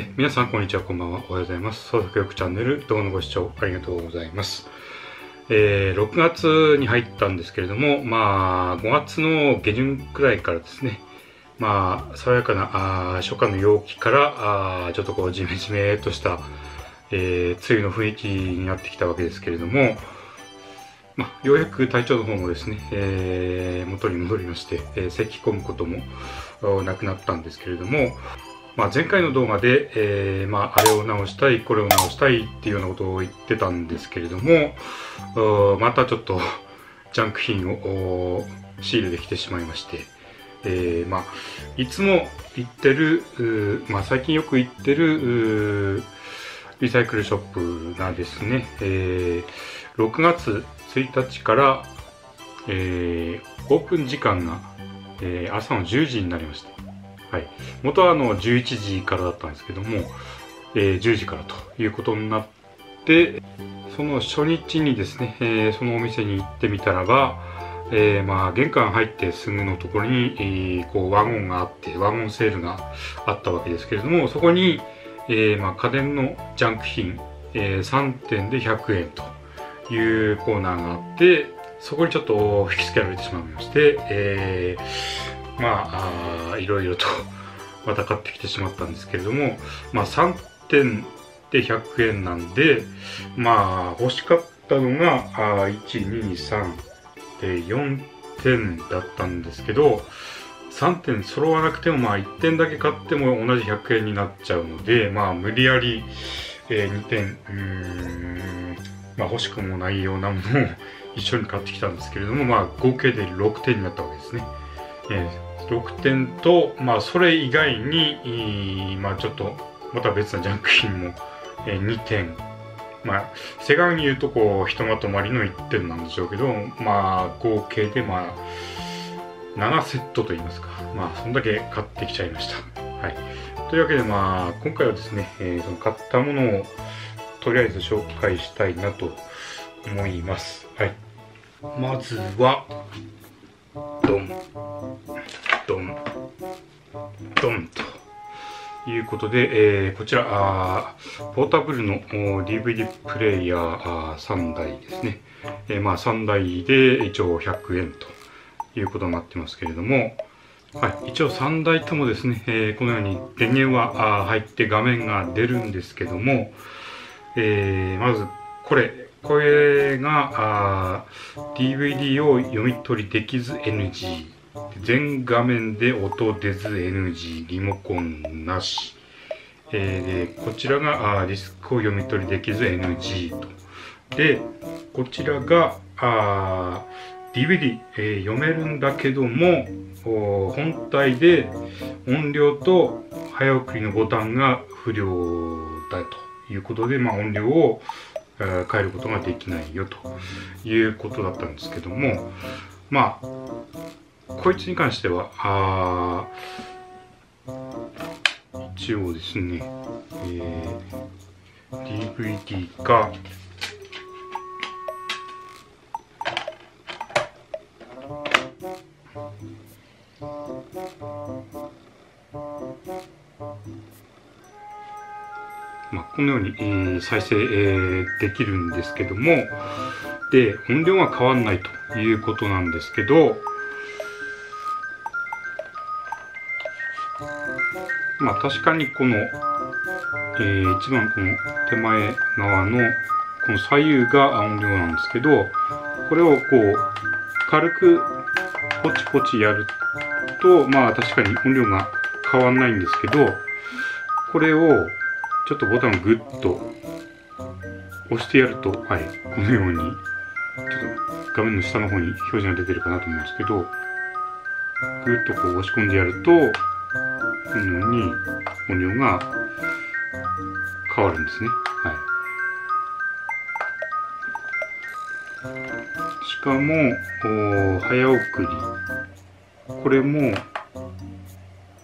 え皆さんこんにちは。こんばんは。おはようございます。創作力チャンネル動画のご視聴ありがとうございます。えー、6月に入ったんですけれどもまあ5月の下旬くらいからですねまあ爽やかなあ初夏の陽気からあちょっとこうジメジメとした、えー、梅雨の雰囲気になってきたわけですけれどもまあ、ようやく体調の方もですね、えー、元に戻りまして、えー、咳き込むこともなくなったんですけれども、まあ、前回の動画で、えー、まあ、あれを直したい、これを直したいっていうようなことを言ってたんですけれども、またちょっとジャンク品を仕入れてきてしまいまして、えー、まあ、いつも行ってる、まあ、最近よく行ってるリサイクルショップがですね、えー、6月1日から、えー、オープン時間が、えー、朝の10時になりまして、はい、元はあの11時からだったんですけども、えー、10時からということになってその初日にですね、えー、そのお店に行ってみたらば、えー、まあ玄関入ってすぐのところに、えー、こうワゴンがあってワゴンセールがあったわけですけれどもそこに、え、まあ家電のジャンク品、え、3点で100円というコーナーがあってそこにちょっと引きつけられてしまいまして、えーまあ、あいろいろとまた買ってきてしまったんですけれども、まあ、3点で100円なんで、まあ、欲しかったのが、1、2、3で4点だったんですけど、3点揃わなくても、まあ、1点だけ買っても同じ100円になっちゃうので、まあ、無理やり、えー、2点、うーん、まあ、欲しくもないようなものを一緒に買ってきたんですけれども、まあ、合計で6点になったわけですね。えー6点と、まあ、それ以外に、まあ、ちょっと、また別なジャンク品も、えー、2点。まあ、正確に言うと、こう、ひとまとまりの1点なんでしょうけど、まあ、合計で、まあ、7セットと言いますか。まあ、そんだけ買ってきちゃいました。はい。というわけで、まあ、今回はですね、えー、その買ったものを、とりあえず紹介したいなと思います。はい。まずは、ドン。ドン、ドンということで、えー、こちらあ、ポータブルの DVD プレイヤー3台ですね。えー、まあ3台で一応100円ということになってますけれども、はい、一応3台ともですね、えー、このように電源は入って画面が出るんですけども、えー、まずこれ、これが DVD を読み取りできず NG 全画面で音出ず NG リモコンなし、えー、こちらがあディスクを読み取りできず NG と。でこちらがあ DVD、えー、読めるんだけども本体で音量と早送りのボタンが不良だということで、まあ、音量を変えることができないよということだったんですけどもまあこいつに関しては、あ一応ですね、えー、DVD が、まあ、このように、えー、再生、えー、できるんですけども、で、音量が変わんないということなんですけど、まあ確かにこの、えー、一番この手前側のこの左右が音量なんですけど、これをこう軽くポチポチやると、まあ確かに音量が変わんないんですけど、これをちょっとボタンをグッと押してやると、はい、このように、ちょっと画面の下の方に表示が出てるかなと思うんですけど、ぐっとこう押し込んでやると、のように音量が変わるんですね。はい。しかも、早送り。これも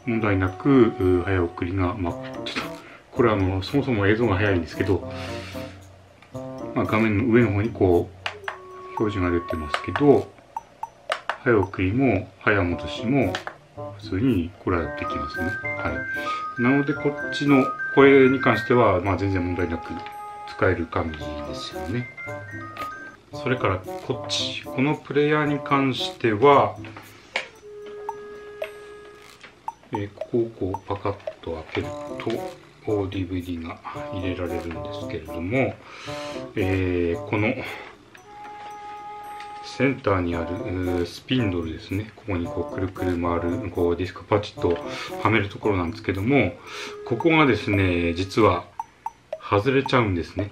問題なく早送りが、まあ、ちょっと、これはあの、そもそも映像が早いんですけど、まあ、画面の上の方にこう、表示が出てますけど、早送りも早戻しも普通にこれはできますね。はい。なのでこっちのこれに関しては、まあ、全然問題なく使える感じですよねそれからこっちこのプレイヤーに関してはえー、ここをこうパカッと開けると DVD が入れられるんですけれども、えー、このセンターにあるスピンドルですね。ここにこうくるくる回るこうディスクパチッとはめるところなんですけどもここがですね実は外れちゃうんですね。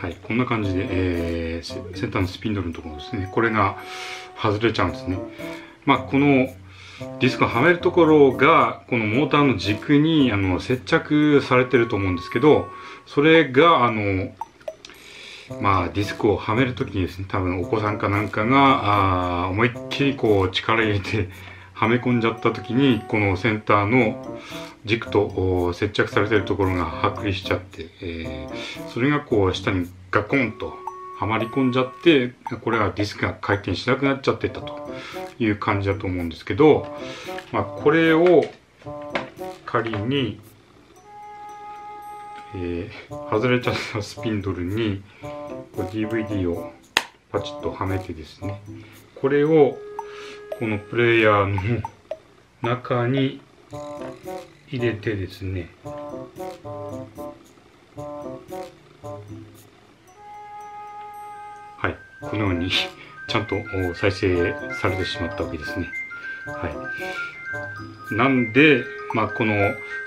はいこんな感じで、えー、センターのスピンドルのところですね。これが外れちゃうんですね。まあ、このディスクをはめるところが、このモーターの軸にあの接着されてると思うんですけど、それが、あの、まあ、ディスクをはめるときにですね、多分お子さんかなんかが、あ思いっきりこう力入れてはめ込んじゃったときに、このセンターの軸と接着されてるところが剥離しちゃって、えー、それがこう下にガコンとはまり込んじゃって、これはディスクが回転しなくなっちゃってたという感じだと思うんですけど、まあ、これを仮に、えー、外れちゃったスピンドルにこ DVD をパチッとはめてですね、これをこのプレイヤーの中に入れてですねはい、このようにちゃんと再生されてしまったわけですね。はい。なんで、まあ、この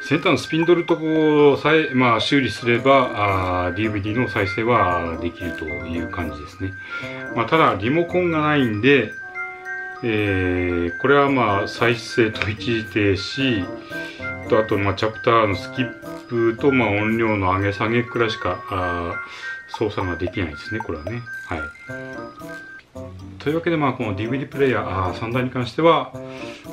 先端のスピンドルとこさえ、まあ、修理すればあ DVD の再生はできるという感じですね。まあ、ただ、リモコンがないんで、えー、これはまあ再生と一時停止とあとまあチャプターのスキップとまあ音量の上げ下げくらいしかあ操作ができないですね、これはね。はい。というわけで、まあ、この DVD プレイヤーあ3台に関しては、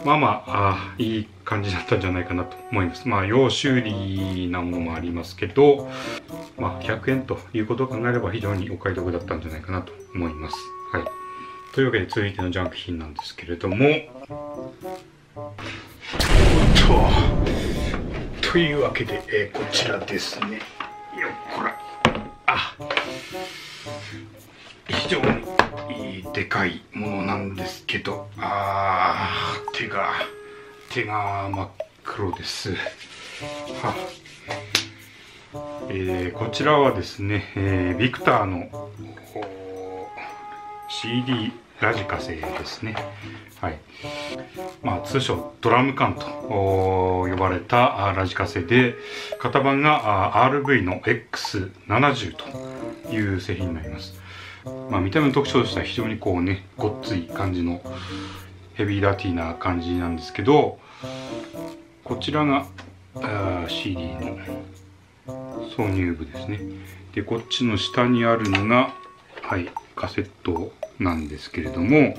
まあまああ、いい感じだったんじゃないかなと思います。まあ、要修理なものもありますけど、まあ、100円ということを考えれば非常にお買い得だったんじゃないかなと思います。はい。というわけで、続いてのジャンク品なんですけれども、おっと、というわけで、えー、こちらですね。でかいものなんですけどあ手が手が真っ黒ですはえー、こちらはですね、えー、ビクターの CD ラジカセですね。はい。まあ、通称ドラム缶と呼ばれたラジカセで、型番が RV の X70 という製品になります。まあ、見た目の特徴としては非常にこうね、ごっつい感じのヘビーダーティーな感じなんですけど、こちらが CD の挿入部ですね。で、こっちの下にあるのが、はい、カセットなんですけれども、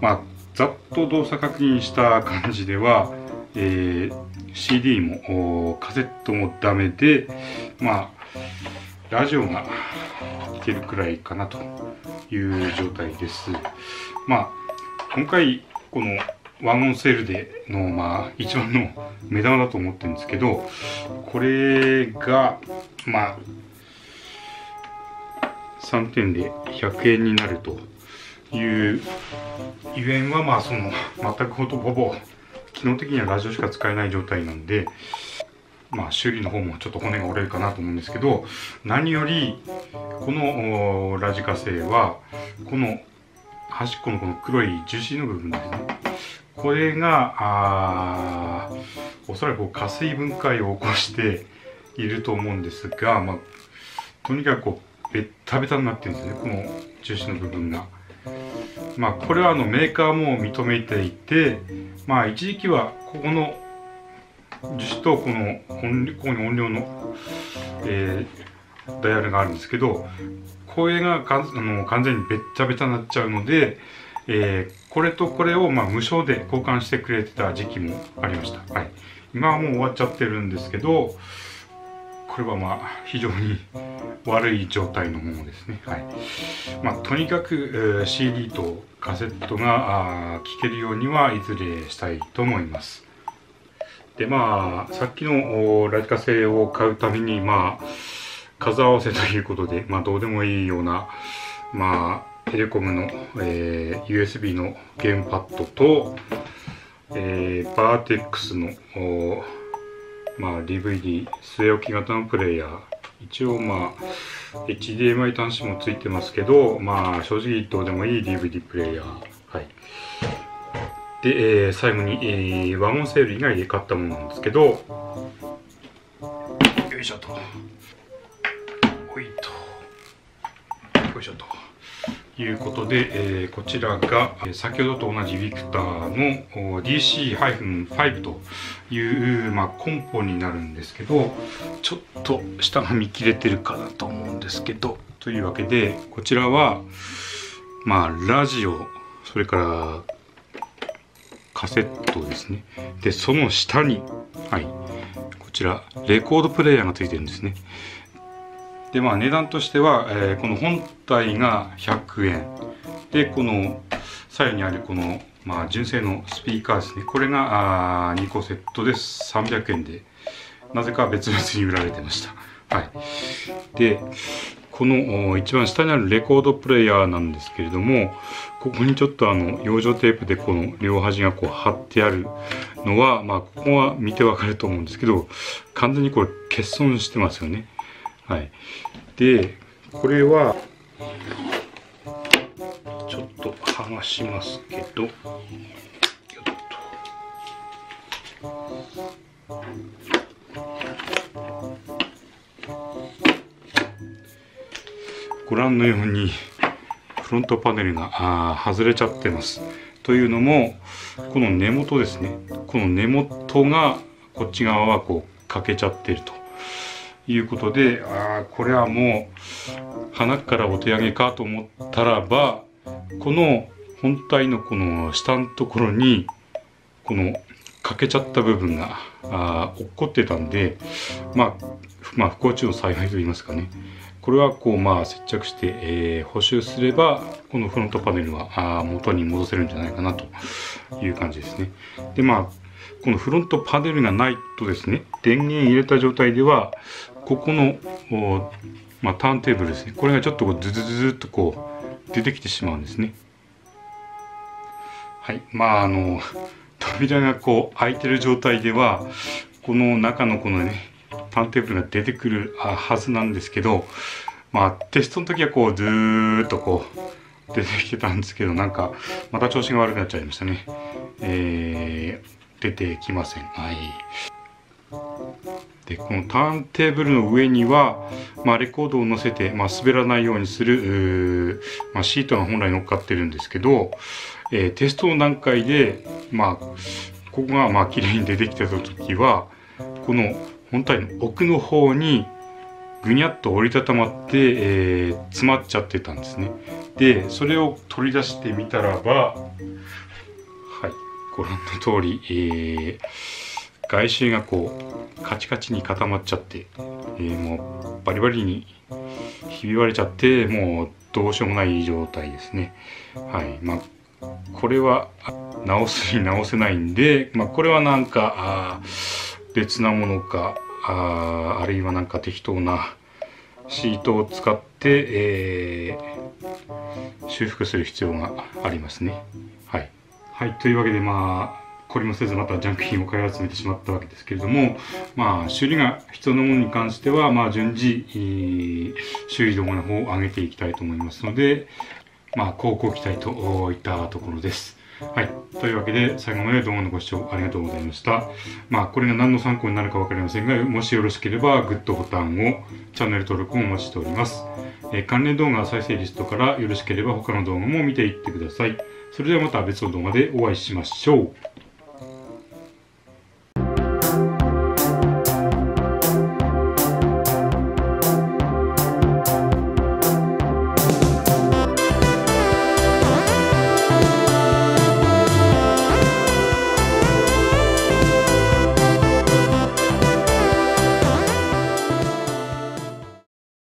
まあ、ざっと動作確認した感じでは、えー、CD もカセットもダメで、まあ、ラジオが聴けるくらいかなという状態です。まあ、今回、このワンオンセールでの、まあ、一番の目玉だと思ってるんですけど、これが、まあ、3点で100円になるというゆえんはまあその全くほとほぼ機能的にはラジオしか使えない状態なんでまあ修理の方もちょっと骨が折れるかなと思うんですけど何よりこのラジカセはこの端っこのこの黒い樹脂の部分ですねこれがあおそらく加水分解を起こしていると思うんですが、まあ、とにかくこうベッタベタになってるんですねこの樹脂の部分が。まあこれはあのメーカーも認めていてまあ一時期はここの樹脂とこの音ここに音量の、えー、ダイヤルがあるんですけどこれがかあの完全にベッタベタになっちゃうので、えー、これとこれをまあ無償で交換してくれてた時期もありました。はい、今はもう終わっちゃってるんですけどこれはまあ非常に悪い状態のものですね。はい。まあとにかく、えー、CD とカセットが聴けるようにはいずれしたいと思います。でまあさっきのラジカセを買うためにまあ数合わせということでまあどうでもいいようなまあテレコムの、えー、USB のゲームパッドと、えー、バーテックスのまあ DVD 据え置き型のプレイヤー。一応まあ HDMI 端子もついてますけどまあ正直どうでもいい DVD プレイヤー。はい。で、えー、最後に、えー、ワゴンセール以外で買ったものなんですけどよいしょと。ほいと。よいしょということで、えー、こちらが、え先ほどと同じビクターの DC-5 という、まあ、コンポになるんですけどちょっと下が見切れてるかなと思うんですけどというわけでこちらはまあラジオそれからカセットですね。でその下にはい。こちらレコードプレーヤーがついてるんですね。でまあ値段としては、えー、この本体が100円でこの左右にあるこの、まあ、純正のスピーカーですね。これがあ2個セットで300円でなぜか別々に売られてました。はい。でこの一番下にあるレコードプレイヤーなんですけれどもここにちょっとあの養生テープでこの両端がこう貼ってあるのはまあここは見てわかると思うんですけど完全にこれ欠損してますよねはい。で、これは、ちょっと剥がしますけど、よっと。ご覧のように、フロントパネルがあ外れちゃってます。というのも、この根元ですね。この根元が、こっち側はこう欠けちゃってると。いうことで、ああ、これはもう、花からお手上げかと思ったらば、この本体のこの下のところに、この欠けちゃった部分が、あ落っこってたんで、まあ、まあ、不幸中の幸いと言いますかね。これはこう、まあ、接着して、えー、補修すれば、このフロントパネルはあ元に戻せるんじゃないかなという感じですね。で、まあ、このフロントパネルがないとですね、電源入れた状態では、ここの、まあ、ターンテーブルですねこれがちょっとこうズズズズっとこう出てきてしまうんですねはいまああの扉がこう開いてる状態ではこの中のこのねターンテーブルが出てくるはずなんですけどまあテストの時はこうずーっとこう出てきてたんですけどなんかまた調子が悪くなっちゃいましたね。えー、出てきません。はい。でこのターンテーブルの上には、まあ、レコードを載せて、まあ、滑らないようにする、まあ、シートが本来乗っかってるんですけど、えー、テストの段階で、まあ、ここがまあ綺麗に出てきてた時はこの本体の奥の方にぐにゃっと折りたたまって、えー、詰まっちゃってたんですね。でそれを取り出してみたらばはいご覧の通り、えー外周がこうカチカチに固まっちゃって、えー、もうバリバリにひび割れちゃってもうどうしようもない状態ですねはいまあこれは直すに直せないんで、まあ、これはなんかあ別なものかああるいはなんか適当なシートを使って、えー、修復する必要がありますね。はい、はい、というわけでまあ懲りもせずまたジャンク品を買い集めてしまったわけですけれども、まあ、修理が必要なものに関しては、まあ、順次、修理動画の方を上げていきたいと思いますので、まあ、こうご期待といったところです。はい。というわけで、最後まで動画のご視聴ありがとうございました。まあ、これが何の参考になるかわかりませんが、もしよろしければ、グッドボタンを、チャンネル登録をお待ちしております。えー、関連動画再生リストからよろしければ他の動画も見ていってください。それではまた別の動画でお会いしましょう。